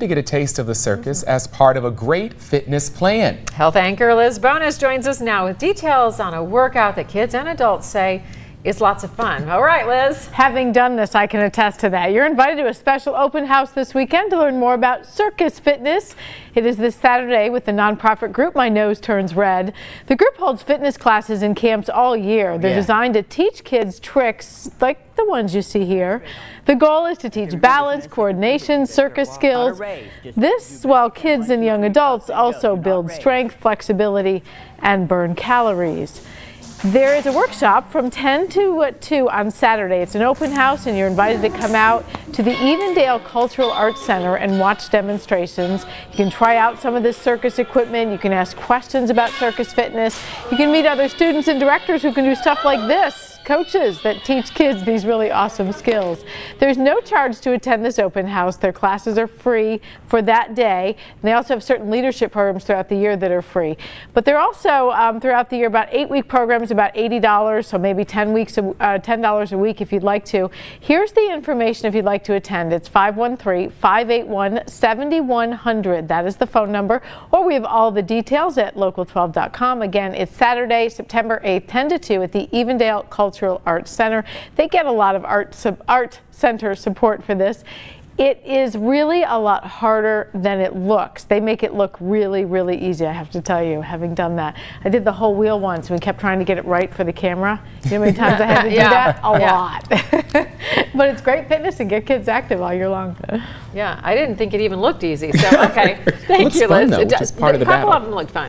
to get a taste of the circus mm-hmm. as part of a great fitness plan. Health anchor Liz Bonis joins us now with details on a workout that kids and adults say is lots of fun. All right, Liz. Having done this, I can attest to that. You're invited to a special open house this weekend to learn more about circus fitness. It is this Saturday with the nonprofit group My Nose Turns Red. The group holds fitness classes and camps all year. They're yeah. designed to teach kids tricks like the ones you see here. The goal is to teach balance, coordination, circus skills. This while kids and young adults also build strength, flexibility, and burn calories. There is a workshop from 10 to uh, 2 on Saturday. It's an open house and you're invited to come out to the Evendale Cultural Arts Center and watch demonstrations. You can try out some of this circus equipment. You can ask questions about circus fitness. You can meet other students and directors who can do stuff like this coaches that teach kids these really awesome skills. There's no charge to attend this open house. Their classes are free for that day. And they also have certain leadership programs throughout the year that are free. But they're also um, throughout the year about eight week programs, about $80, so maybe 10 weeks, uh, $10 a week if you'd like to. Here's the information if you'd like to attend. It's 513-581-7100. That is the phone number. Or we have all the details at local12.com. Again, it's Saturday, September 8th, 10 to 2 at the Evendale Cultural Cultural Arts Center. They get a lot of art, art center support for this. It is really a lot harder than it looks. They make it look really, really easy, I have to tell you, having done that. I did the whole wheel once and we kept trying to get it right for the camera. You know how many times I had to do yeah. that? A yeah. lot. but it's great fitness and get kids active all year long. Yeah, I didn't think it even looked easy. So, okay. Thank you, Liz. Fun, though, which is part of the A couple battle. of them looked fun.